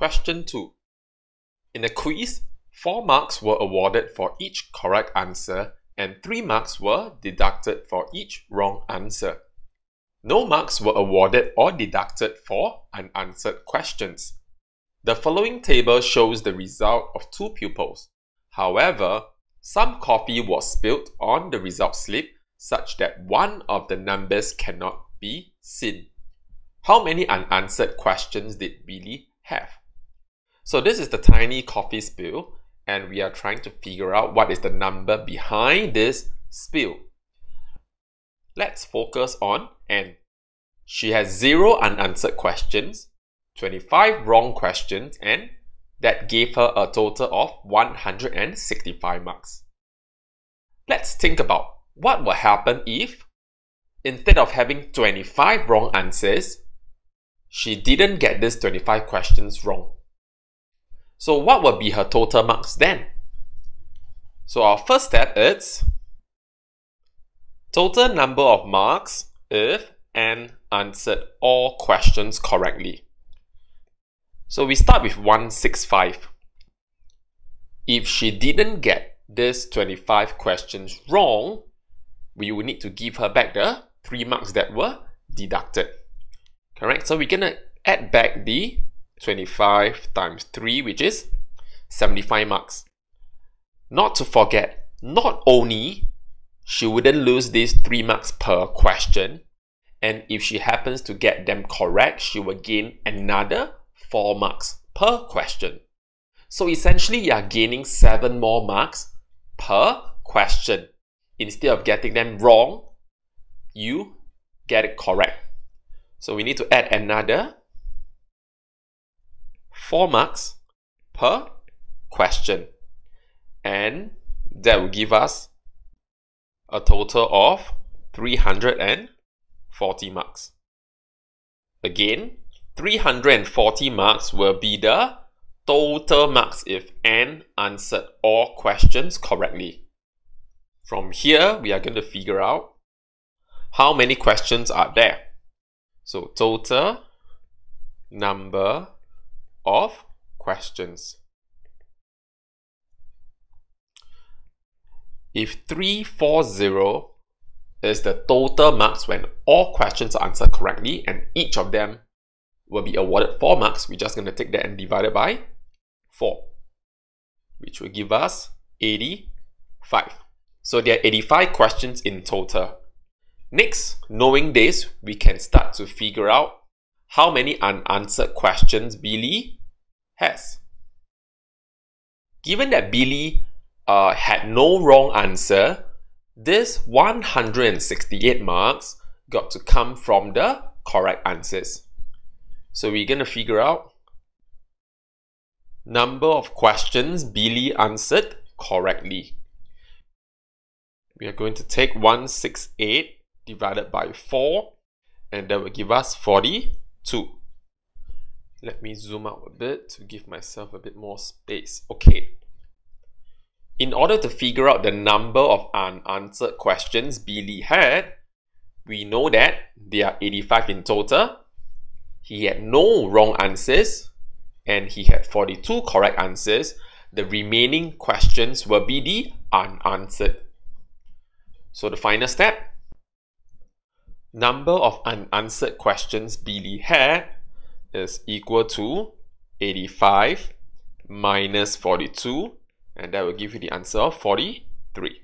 Question 2. In a quiz, 4 marks were awarded for each correct answer and 3 marks were deducted for each wrong answer. No marks were awarded or deducted for unanswered questions. The following table shows the result of two pupils. However, some coffee was spilled on the result slip such that one of the numbers cannot be seen. How many unanswered questions did Billy have? So this is the tiny coffee spill and we are trying to figure out what is the number behind this spill. Let's focus on N. She has 0 unanswered questions, 25 wrong questions and that gave her a total of 165 marks. Let's think about what will happen if instead of having 25 wrong answers, she didn't get these 25 questions wrong. So what will be her total marks then? So our first step is total number of marks if N answered all questions correctly. So we start with 165. If she didn't get these 25 questions wrong, we will need to give her back the 3 marks that were deducted. Correct? So we're going to add back the 25 times 3, which is 75 marks. Not to forget, not only she wouldn't lose these 3 marks per question, and if she happens to get them correct, she will gain another 4 marks per question. So essentially, you are gaining 7 more marks per question. Instead of getting them wrong, you get it correct. So we need to add another 4 marks per question. And that will give us a total of 340 marks. Again, 340 marks will be the total marks if N answered all questions correctly. From here, we are going to figure out how many questions are there. So total number of questions. If 340 is the total marks when all questions are answered correctly and each of them will be awarded 4 marks, we're just going to take that and divide it by 4, which will give us 85. So there are 85 questions in total. Next, knowing this, we can start to figure out how many unanswered questions Billy has. Given that Billy uh, had no wrong answer, this 168 marks got to come from the correct answers. So we're going to figure out number of questions Billy answered correctly. We are going to take 168 divided by 4 and that will give us 42. Let me zoom out a bit to give myself a bit more space. Okay. In order to figure out the number of unanswered questions Billy had, we know that there are 85 in total. He had no wrong answers and he had 42 correct answers. The remaining questions will be the unanswered. So the final step, number of unanswered questions Billy had is equal to 85 minus 42 and that will give you the answer of 43.